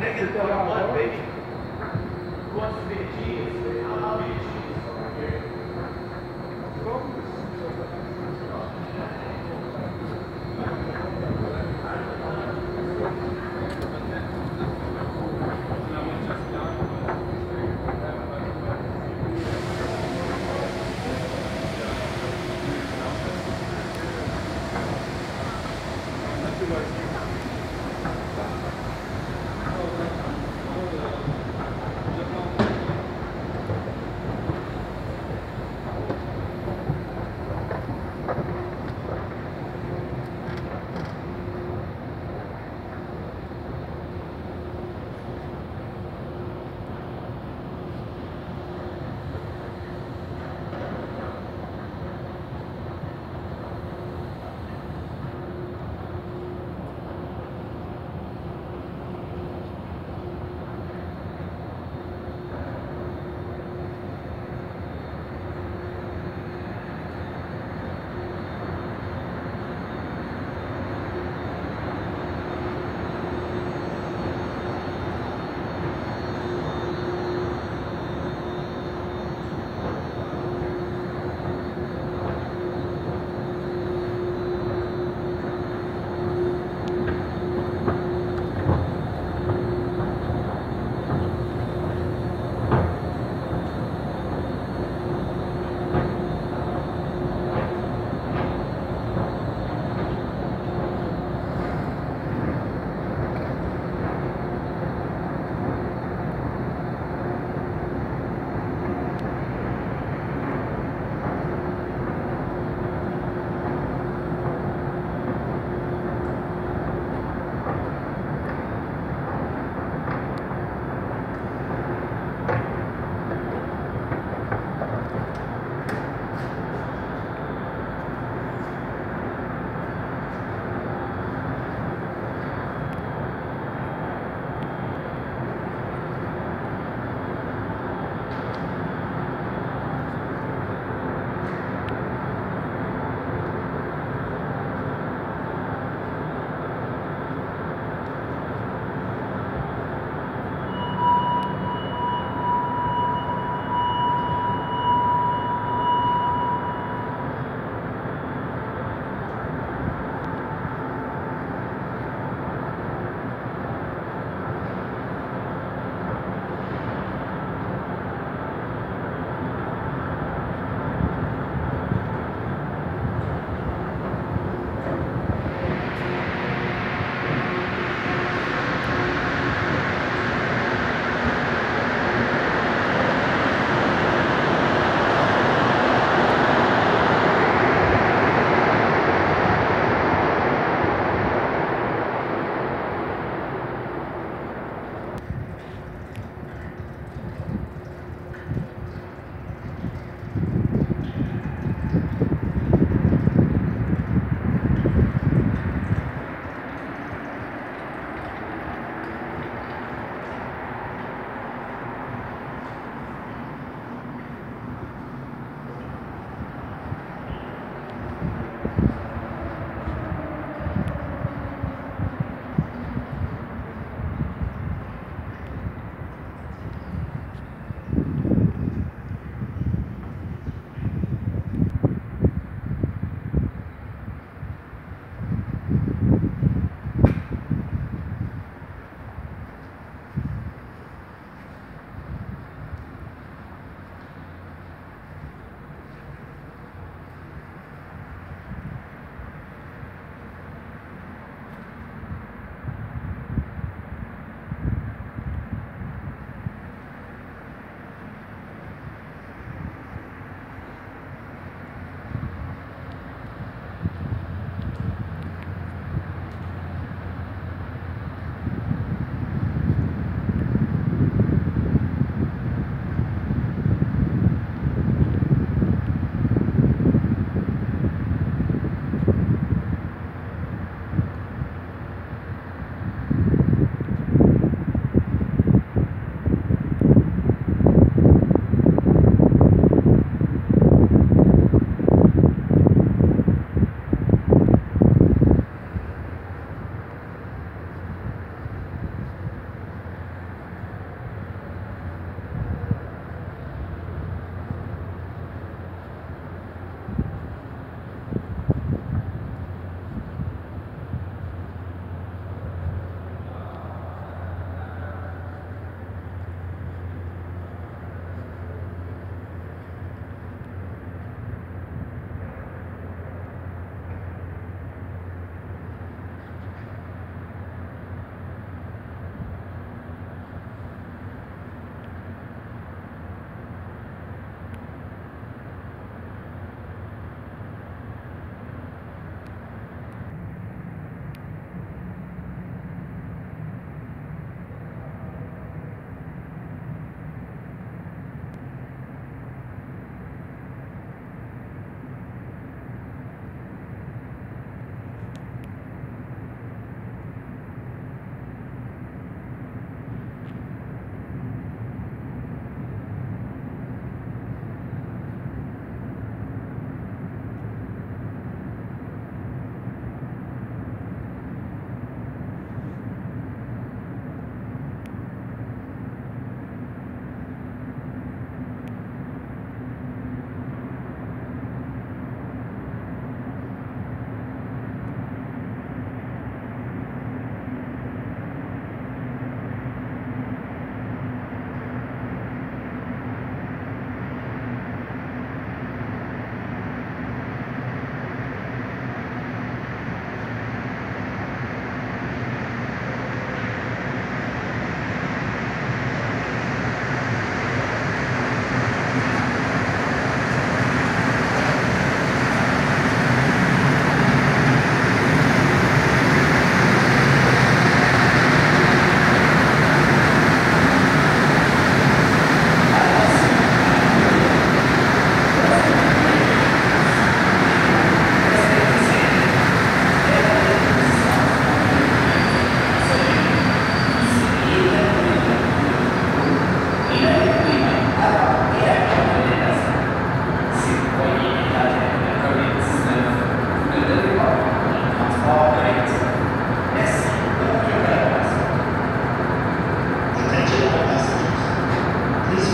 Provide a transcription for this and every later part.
Negative 21, baby. I'll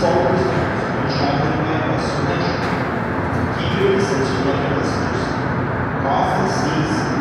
solvers and shoulder minus to Keep your the other Cough and